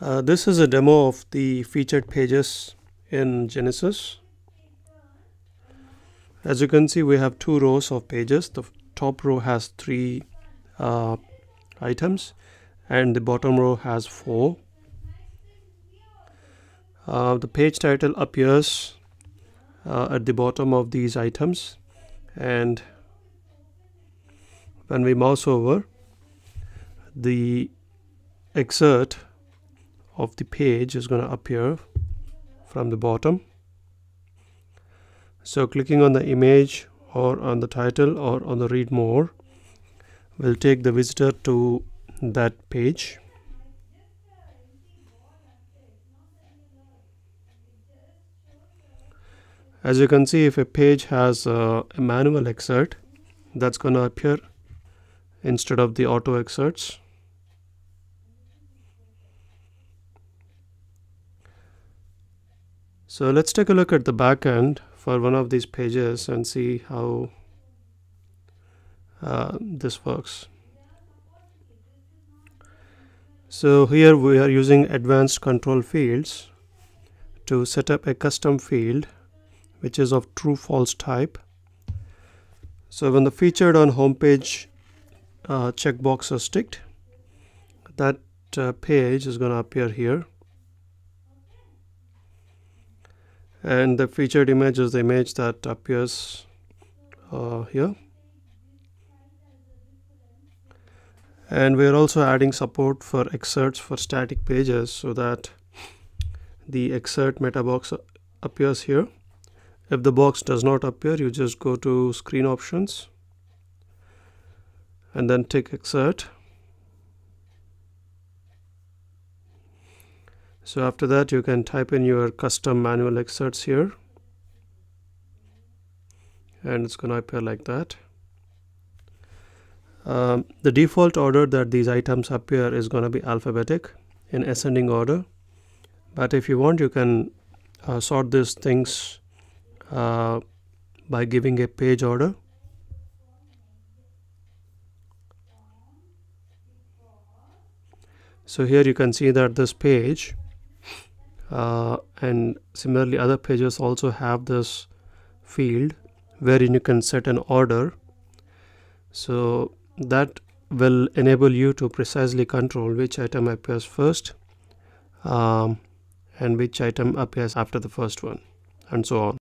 Uh, this is a demo of the featured pages in Genesis. As you can see, we have two rows of pages. The top row has three uh, items and the bottom row has four. Uh, the page title appears uh, at the bottom of these items and when we mouse over the excerpt of the page is going to appear from the bottom. So clicking on the image or on the title or on the read more will take the visitor to that page. As you can see if a page has a, a manual excerpt that's going to appear instead of the auto excerpts So let's take a look at the back end for one of these pages and see how uh, this works. So here we are using Advanced Custom Fields to set up a custom field which is of true false type. So when the featured on homepage uh, checkbox is ticked, that uh, page is going to appear here. And the featured image is the image that appears uh, here. And we are also adding support for excerpts for static pages so that the excerpt meta box appears here. If the box does not appear you just go to screen options and then tick excerpt so after that you can type in your custom manual excerpts here. And it's going to appear like that. Um, the default order that these items appear is going to be alphabetic in ascending order. But if you want you can uh, sort these things uh, by giving a page order. So here you can see that this page uh, and similarly other pages also have this field wherein you can set an order. So that will enable you to precisely control which item appears first um, and which item appears after the first one and so on